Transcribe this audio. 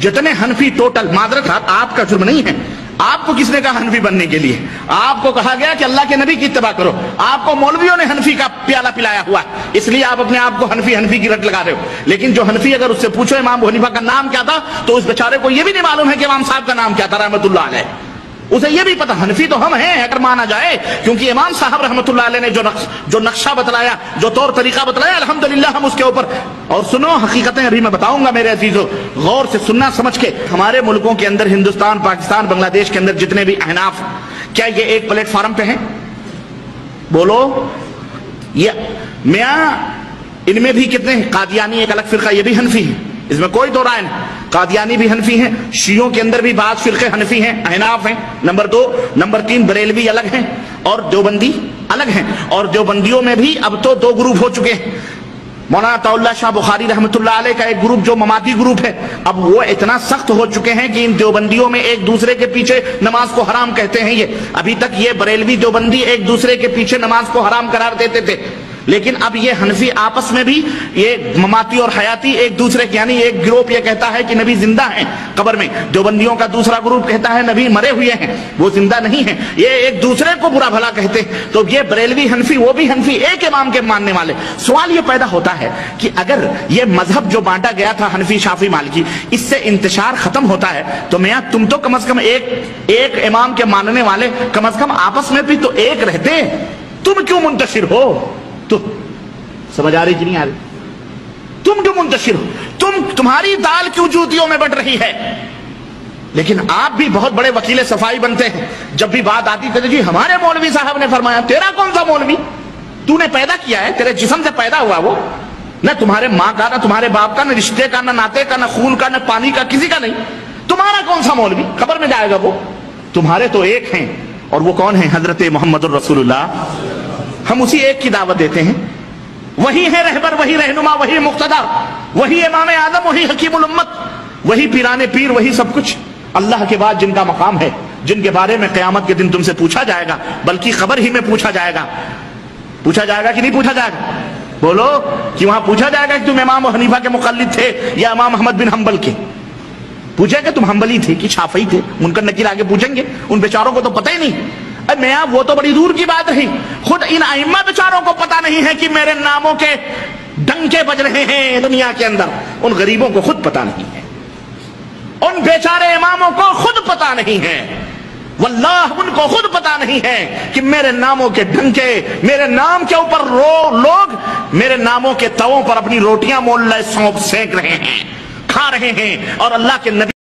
जितने हनफी टोटल मादरत आपका जुर्म नहीं है। आपको किसने कहा हनफी बनने के लिए? आपको कहा गया कि अल्लाह के नबी की इत्तबा करो। आपको मौलवियों ने हनफी का प्याला पिलाया हुआ। इसलिए आप अपने आप को हनफी हनफी की रट लगा रहे हो। लेकिन जो हनफी अगर उससे पूछो, इमाम हनीफा का नाम क्या था तो उस बेचारे को यह भी नहीं मालूम है कि इमाम साहब का नाम क्या था, रहमतुल्लाह अलैह। उसे यह भी पता हनफी तो हम हैं अगर माना जाए क्योंकि इमाम साहब अलैह ने जो नक्श, जो नक्शा बतलाया जो तौर तरीका बतलाया अल्हम्दुलिल्लाह हम उसके ऊपर और सुनो हकीकतें अभी मैं बताऊँगा मेरे अजीजों गौर से सुनना समझ के हमारे मुल्कों के अंदर हिंदुस्तान पाकिस्तान बांग्लादेश के अंदर जितने भी अहनाफ क्या ये एक प्लेटफॉर्म पे हैं? बोलो ये मैं इनमें भी कितने कादियानी एक अलग फिरका ये भी हनफी है। इसमें कोई दो राय नहीं। कादियानी भी हनफी हैं, शियों के अंदर भी बात फिरके हनफी हैं, अहनाफ हैं। नंबर दो, नंबर तीन, बरेलवी अलग हैं और देवबंदी अलग हैं। और देवबंदियों में भी अब तो दो ग्रुप हो चुके हैं। मौलाना तौल्ला शाह बुखारी अलैह का एक ग्रुप जो ममाती ग्रुप है। अब वो इतना सख्त हो चुके हैं कि इन देवबंदियों में एक दूसरे के पीछे नमाज़ को हराम कहते हैं ये। अभी तक ये बरेलवी देवबंदी एक दूसरे के पीछे नमाज़ को हराम करार देते थे। लेकिन अब ये हनफी आपस में भी, ये ममाती और हयाती एक दूसरे के, यानी एक ग्रुप ये कहता है कि नबी ज़िंदा हैं कब्र में। देवबंदियों का दूसरा ग्रुप कहता है नबी मरे हुए हैं, वो ज़िंदा नहीं है। ये एक दूसरे को बुरा भला कहते हैं। तो ये बरेलवी हनफी, वो भी हनफी एक इमाम के मानने वाले। सवाल ये पैदा होता है कि अगर ये मज़हब जो बांटा गया था हनफी शाफी मालिकी, इससे इंतशार खत्म होता है तो मैं तुम तो कम अज कम एक एक इमाम के मानने वाले कम अज कम आपस में भी तो एक रहते। तुम क्यों मुंतशिर हो? तुम, समझ आ रही कि नहीं आ रही? तुम क्यों मुंतशिर हो, तुम, तुम्हारी दाल क्यों जूतियों में बढ़ रही है। लेकिन आप भी बहुत बड़े वकील सफ़ाई बनते हैं। जब भी बात आती कहते जी, हमारे मौलवी साहब ने फरमाया, तेरा कौन सा मौलवी? तूने पैदा किया है, तेरे जिसम से पैदा हुआ वो। न तुम्हारे माँ का, ना तुम्हारे बाप का, ना रिश्ते का, ना नाते का, ना खून का, ना पानी का, किसी का नहीं। तुम्हारा कौन सा मौलवी? खबर में जाएगा वो। तुम्हारे तो एक हैं, और वो कौन है? हज़रत मोहम्मद रसूलुल्लाह। हम उसी एक की दावत देते हैं। वही है रहबर, वही रहनुमा, वही मुख्तदा वही इमाम आदम वही हकीम उम्मत, वही पीराने पीर, वही सब कुछ। अल्लाह के बाद जिनका मकाम है, जिनके बारे में क्यामत के दिन तुमसे पूछा जाएगा, बल्कि खबर ही में पूछा जाएगा। पूछा जाएगा कि नहीं पूछा जाएगा? बोलो कि वहाँ पूछा जाएगा कि तुम इमाम हनीफा के मुकल्लिद थे या इमाम अहमद बिन हम्बल के? पूछेंगे, तुम हम्बली थे कि शाफई थे? उनका नकील आगे पूछेंगे। उन बेचारों को तो पता ही नहीं। मैं वो तो बड़ी दूर की बात रही। खुद इन अहिम्मा बेचारों को पता नहीं है कि मेरे नामों के डंके बज रहे हैं दुनिया के अंदर। उन गरीबों को खुद पता नहीं है। उन बेचारे इमामों को खुद पता नहीं है। वल्लाह, उनको खुद पता नहीं है कि मेरे नामों के ढंके मेरे नाम के ऊपर रो, लोग मेरे नामों के तवों पर अपनी रोटियाँ मोल सौंप, सेक रहे हैं, खा रहे हैं और अल्लाह के नबी